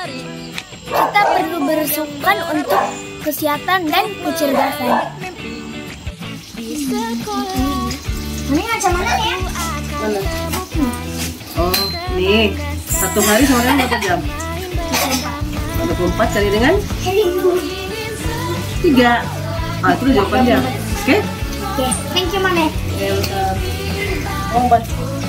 Kita perlu bersukan untuk kesehatan dan kecerdasan. Ini macam mana ya? Oh, nih. Satu hari semuanya berapa jam? 24 kali dengan tiga. Ah, itu jawabannya. Oke? Oke, thank you Mane. Welcome. Oh,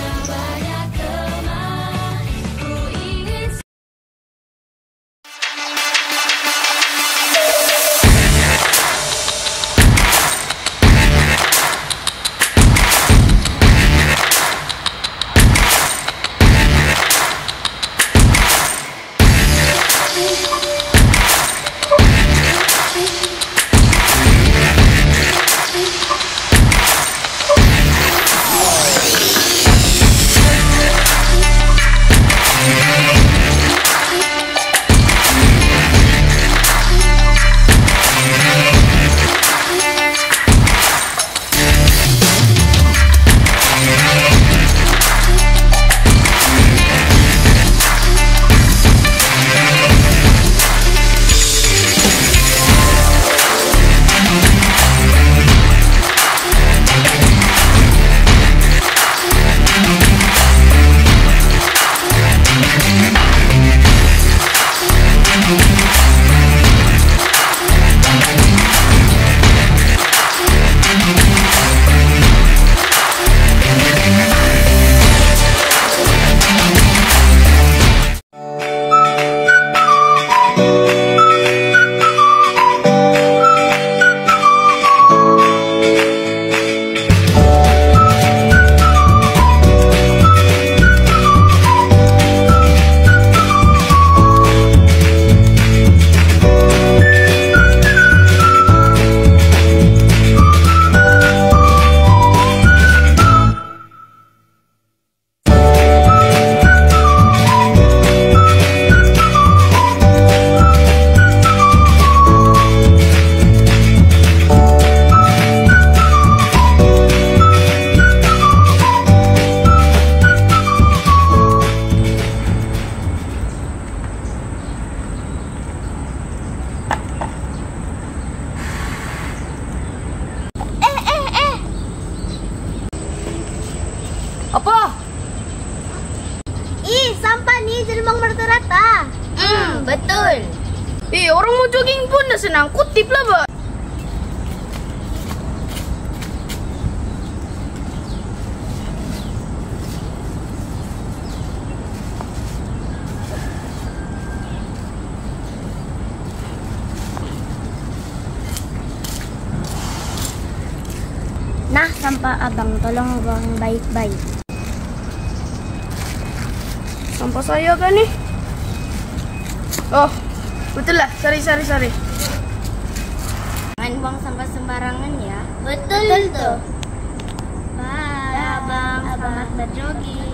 sampah nih di lubang rata-rata. Hmm, betul. Eh, orang mau jogging pun dah senang. Kutip lah, Pak. Nah, sampah abang, tolong abang baik-baik. Sampah saya kan nih? Oh, betul lah. Sorry, sorry, sorry. Jangan buang sampah sembarangan ya. Betul, tuh. Bye, abang. Selamat berjogging.